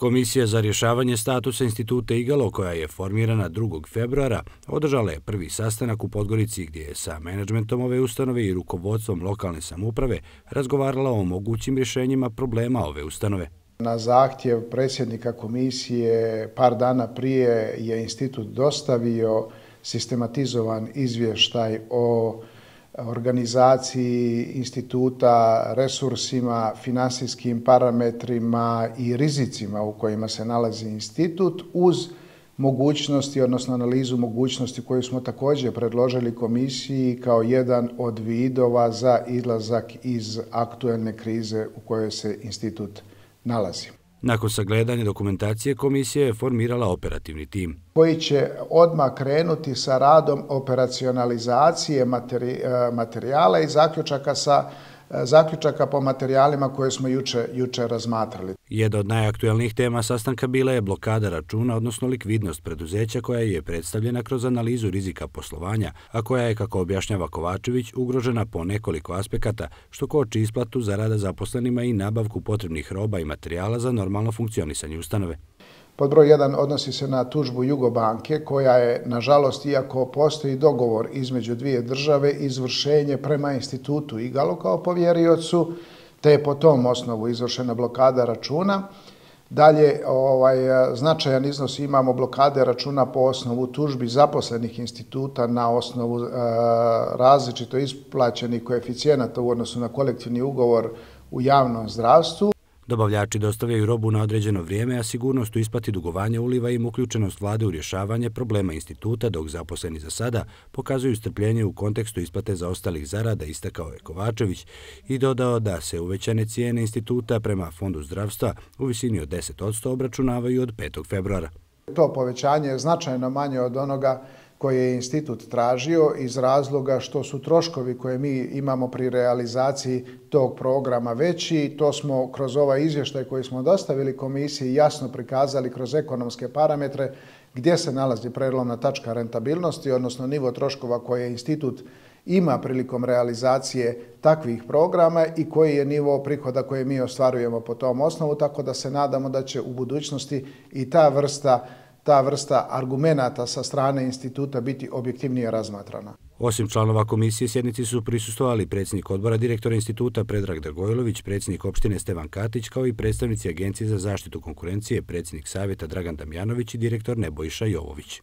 Komisija za rješavanje statusa instituta Igalo, koja je formirana 2. februara, održala je prvi sastanak u Podgorici gdje je sa menadžmentom ove ustanove i rukovodstvom lokalne samuprave razgovarala o mogućim rješenjima problema ove ustanove. Na zahtjev predsjednika komisije par dana prije je institut dostavio sistematizovan izvještaj o organizaciji instituta, resursima, finansijskim parametrima i rizicima u kojima se nalazi institut uz mogućnosti, odnosno analizu mogućnosti koju smo također predložili komisiji kao jedan od vidova za izlazak iz aktuelne krize u kojoj se institut nalazi. Nakon sagledanja dokumentacije, komisija je formirala operativni tim. Koji će odmah krenuti sa radom operacionalizacije eh, materijala i zaključaka sa E, zaključaka po materijalima koje smo juče, juče razmatrali. Jedna od najaktuelnijih tema sastanka bila je blokada računa, odnosno likvidnost preduzeća koja je predstavljena kroz analizu rizika poslovanja, a koja je, kako objašnjava Kovačević, ugrožena po nekoliko aspekata, što koči isplatu zarada zaposlenima i nabavku potrebnih roba i materijala za normalno funkcionisanje ustanove. Pod broj 1 odnosi se na tužbu Jugobanke, koja je, nažalost, iako postoji dogovor između dvije države, izvršenje prema institutu Igalo kao povjeriocu, te je po tom osnovu izvršena blokada računa. Dalje, ovaj, značajan iznos imamo blokade računa po osnovu tužbi zaposlenih instituta na osnovu e, različito isplaćenih koeficijenata u odnosu na kolektivni ugovor u javnom zdravstvu. Dobavljači dostavljaju robu na određeno vrijeme, a sigurnost u isplati dugovanja uliva im uključenost vlade u rješavanje problema instituta, dok zaposleni za sada pokazuju strpljenje u kontekstu isplate za ostalih zarada, istakao je Kovačević i dodao da se uvećane cijene instituta prema Fondu zdravstva u visini od 10% obračunavaju od 5. februara. To povećanje je značajno manje od onoga koje je institut tražio iz razloga što su troškovi koje mi imamo pri realizaciji tog programa veći. To smo kroz ovaj izvještaj koji smo dostavili komisiji jasno prikazali kroz ekonomske parametre gdje se nalazi prelomna tačka rentabilnosti, odnosno nivo troškova koje institut ima prilikom realizacije takvih programa i koji je nivo prihoda koje mi ostvarujemo po tom osnovu, tako da se nadamo da će u budućnosti i ta vrsta ta vrsta argumenta sa strane instituta biti objektivnije razmatrana. Osim članova komisije, sjednici su prisustovali predsjednik odbora direktora instituta Predrag Dragojlović, predsjednik opštine Stevan Katić, kao i predstavnici Agencije za zaštitu konkurencije, predsjednik savjeta Dragan Damjanović i direktor Nebojša Jovović.